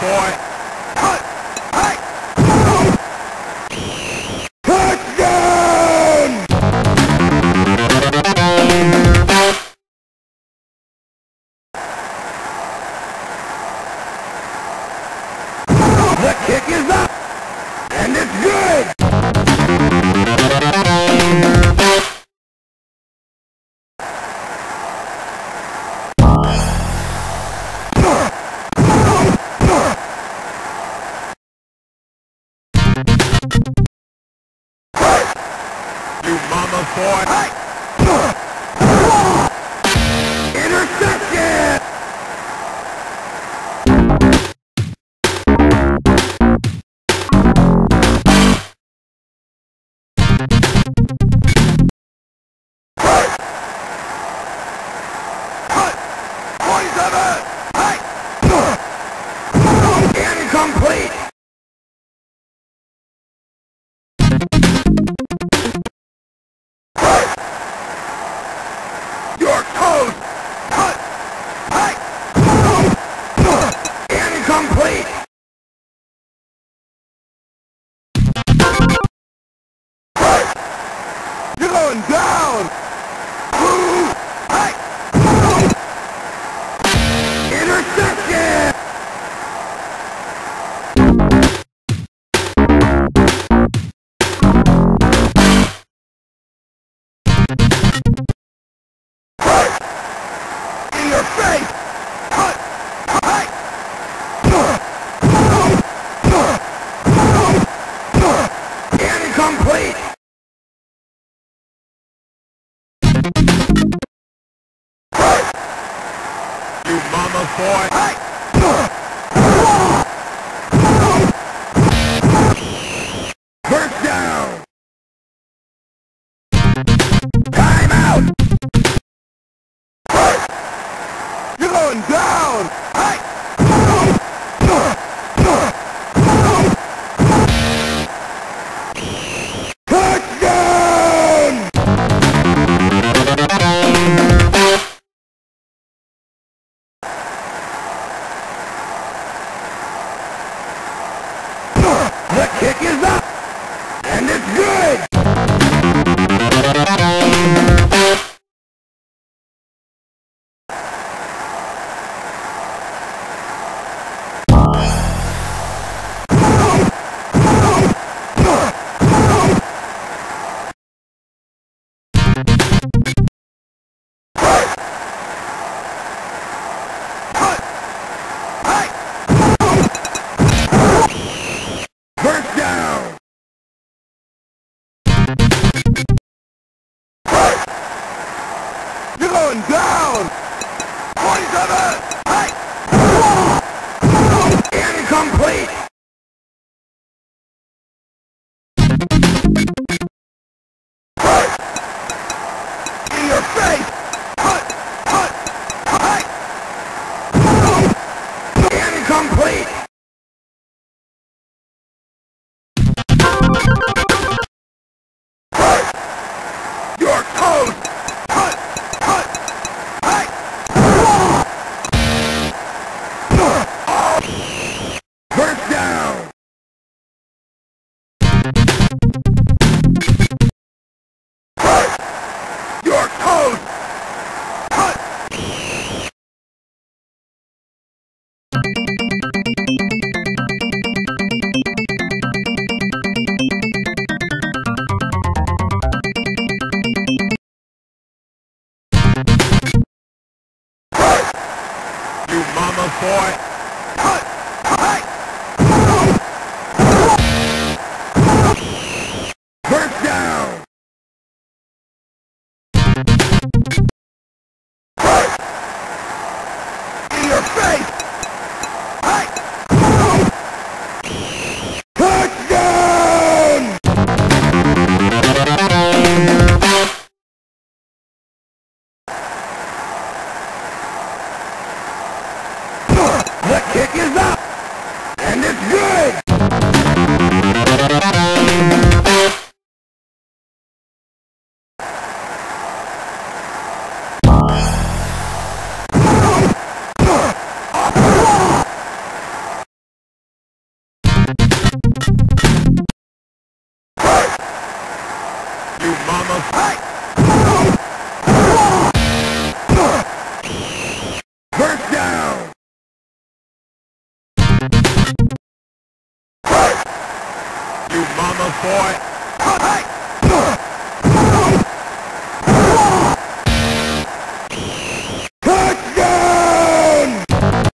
boy. you mama boy! Hey! Interception! going down. going down! 47! Hey! Incomplete! Hut! In your face! Incomplete! You mama. Hey! First down. You mama boy. Hey!